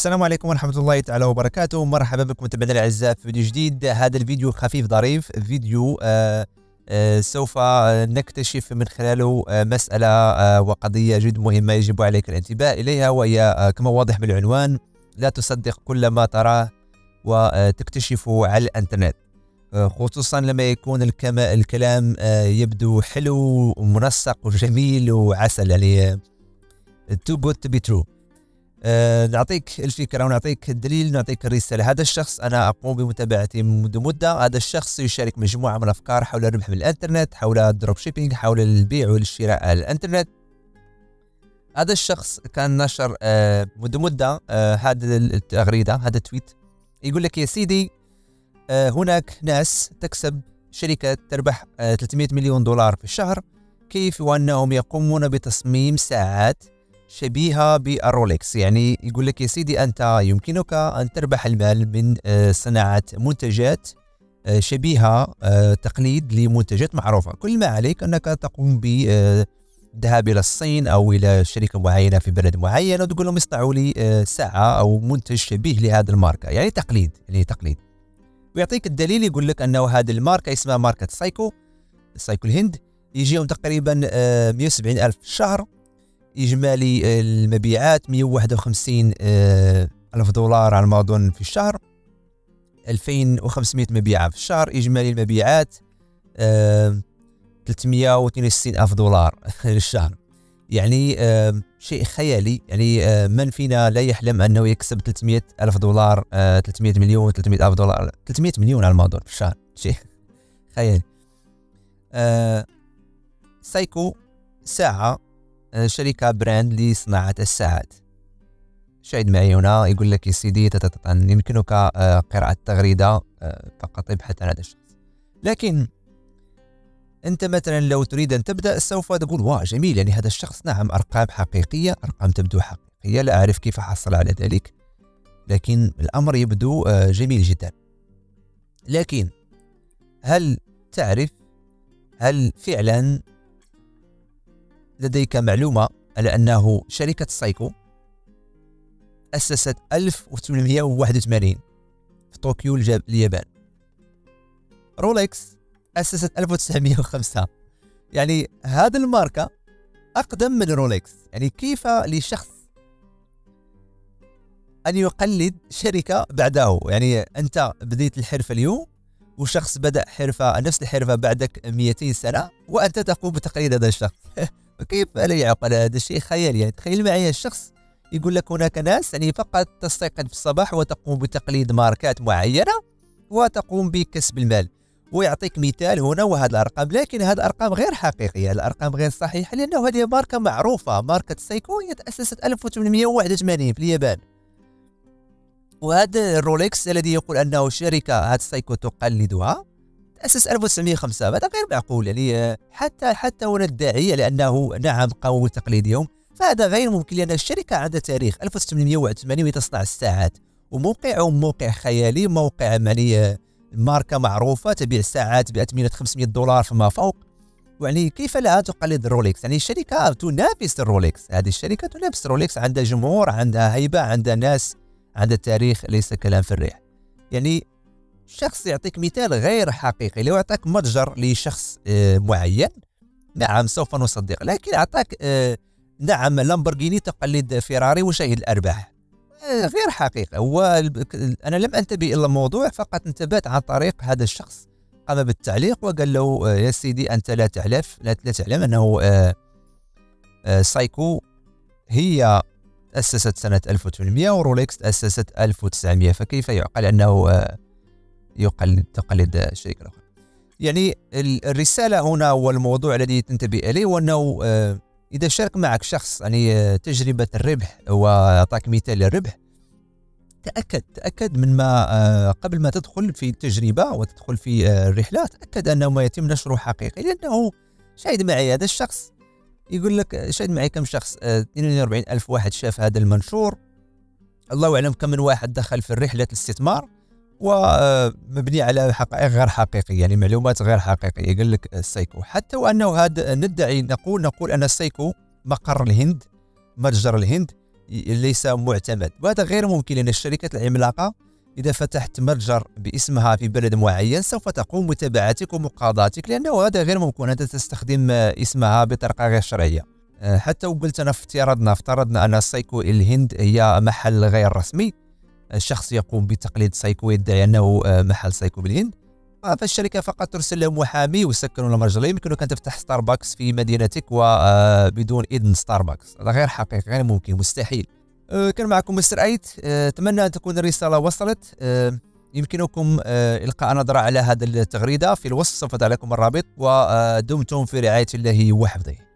السلام عليكم ورحمة الله تعالى وبركاته. مرحبا بكم متابعينا الأعزاء في فيديو جديد. هذا الفيديو خفيف ظريف فيديو آه آه سوف نكتشف من خلاله آه مسألة آه وقضية جد مهمة يجب عليك الانتباه إليها وهي آه كما واضح من العنوان لا تصدق كل ما تراه وتكتشفه على الإنترنت. آه، خصوصا لما يكون الكلام آه، يبدو حلو ومنسق وجميل وعسل يعني too good to be true نعطيك الفكرة ونعطيك الدليل نعطيك الرسالة. هذا الشخص أنا أقوم بمتابعته منذ مدة. هذا الشخص يشارك مجموعة من الأفكار حول الربح من الإنترنت حول ال dropshipping حول البيع والشراء على الإنترنت. هذا الشخص كان نشر آه، منذ مدة هذه التغريدة هذا ال tweet. يقول لك يا سيدي آه، هناك ناس تكسب شركة تربح 300 آه، مليون دولار في الشهر. كيف وأنهم يقومون بتصميم ساعات شبيهة بال Rolex يعني يقول لك يا سيدي أنت يمكنك أن تربح المال من آه، صناعة منتجات شبيهة تقليد لمنتجات معروفة. كل ما عليك أنك تقوم بالذهاب إلى الصين أو إلى شركة معينة في بلد معين وتقول لهم اصنعوا لي ساعة أو منتج شبيه لهذه الماركة. يعني تقليد يعني تقليد. ويعطيك الدليل يقول لك أنه هذه الماركة اسمها ماركة Seiko سايكو الهند يجيهم تقريبا 170 آه، ألف في الشهر إجمالي المبيعات 151 آه، ألف دولار على ما أظن في الشهر. 2500 مبيعة في الشهر إجمالي المبيعات 362 ألف دولار في الشهر يعني شيء خيالي. يعني من فينا لا يحلم أنه يكسب 300 ألف دولار 300 مليون 300 ألف دولار 300 مليون على الموضوع في الشهر. شيء خيالي. Seiko ساعة شركة brand لصناعة الساعات. شاهد معي هنا يقول لك يا سيدي يمكنك قراءة تغريدة فقط ابحث عن هذا الشخص. لكن أنت مثلا لو تريد أن تبدأ سوف تقول wow جميل يعني هذا الشخص نعم أرقام حقيقية أرقام تبدو حقيقية لا أعرف كيف حصل على ذلك. لكن الأمر يبدو آه، جميل جدا. لكن هل تعرف هل فعلا لديك معلومة على أنه شركة Seiko أسست 1881 في طوكيو اليابان. Rolex أسست 1905 يعني هذه الماركة أقدم من Rolex يعني كيف لشخص أن يقلد شركة بعده؟ يعني أنت بديت الحرفة اليوم وشخص بدأ حرفة نفس الحرفة بعدك 200 سنة وأنت تقوم بتقليد هذا الشخص. كيف لا يعقل هذا الشيء؟ خيال يعني تخيل معي الشخص يقول لك هناك ناس يعني فقط تستيقظ في الصباح وتقوم بتقليد ماركات معينة وتقوم بكسب المال ويعطيك مثال هنا وهذه الأرقام لكن هذه الأرقام غير حقيقية الأرقام غير صحيحه لأنه هذه ماركة معروفة ماركة سايكو هي تأسست 1881 في اليابان. وهذا ال Rolex الذي يقول أنه شركة هذا Seiko تقلدها تاسس 1905 هذا غير معقول يعني حتى حتى هنا الداعيه لأنه نعم قاموا بتقليدهم فهذا غير ممكن لأن الشركة عندها تاريخ 1881 تصنع الساعات وموقعهم موقع خيالي موقع يعني ماركة معروفة تبيع ساعات بأثمنة 500 دولار فما فوق يعني كيف لا تقلد Rolex يعني الشركة تنافس ال Rolex هذه الشركة تنافس Rolex عندها جمهور عندها هيبة عندها ناس عندها تاريخ ليس كلام في الريح يعني شخص يعطيك مثال غير حقيقي لو اعطاك متجر لشخص آه، معين. نعم سوف نصدق لكن اعطاك آه، نعم لامبورغيني تقلد فيراري وشاهد الأرباح. غير حقيقة هو أنا لم أنتبه إلى الموضوع فقط انتبهت عن طريق هذا الشخص. قام بالتعليق وقال له آه، يا سيدي أنت لا تعرف لا, تعلم آه، آه، سايكو هي تأسست سنة 1800 ورولكس تأسست 1900 فكيف يعقل أنه يقلد تقلد شركة أخرى يعني الرسالة هنا والموضوع الذي تنتبه إليه هو أنه إذا شارك معك شخص يعني آه، تجربة الربح وأعطاك مثال للربح تاكد تأكد من ما آه، قبل ما تدخل في التجربه وتدخل في آه، الرحلة تأكد أنه ما يتم نشره حقيقي لأنه شاهد معي هذا الشخص. يقول لك شاهد معي كم شخص؟ 42 ألف واحد شاف هذا المنشور. الله أعلم كم من واحد دخل في رحلة الاستثمار ومبني على حقائق غير حقيقيه يعني معلومات غير حقيقية. يقول لك ال Seiko. حتى وأنه هذا ندعي نقول نقول أن ال Seiko مقر الهند متجر الهند ليس معتمد. وهذا غير ممكن لأن الشركات العملاقة إذا فتحت متجر باسمها في بلد معين سوف تقوم متابعتك ومقاضاتك لأنه هذا غير ممكن. أنت تستخدم اسمها بطريقة غير شرعية. آه، حتى وقلت أنا افترضنا افترضنا أن Seiko الهند هي محل غير رسمي. الشخص يقوم بتقليد Seiko يدعي أنه آه، محل Seiko بالهند آه، فالشركة فقط ترسل له محامي ويسكروا المتجر يمكنك أن تفتح ستاربكس في مدينتك وبدون إذن ستاربكس هذا غير حقيقي غير ممكن مستحيل. كان معكم مستر أيت أتمنى أن تكون الرسالة وصلت. يمكنكم إلقاء نظرة على هذه التغريدة في الوصف. سوف لكم الرابط ودمتم في رعاية الله وحفظه.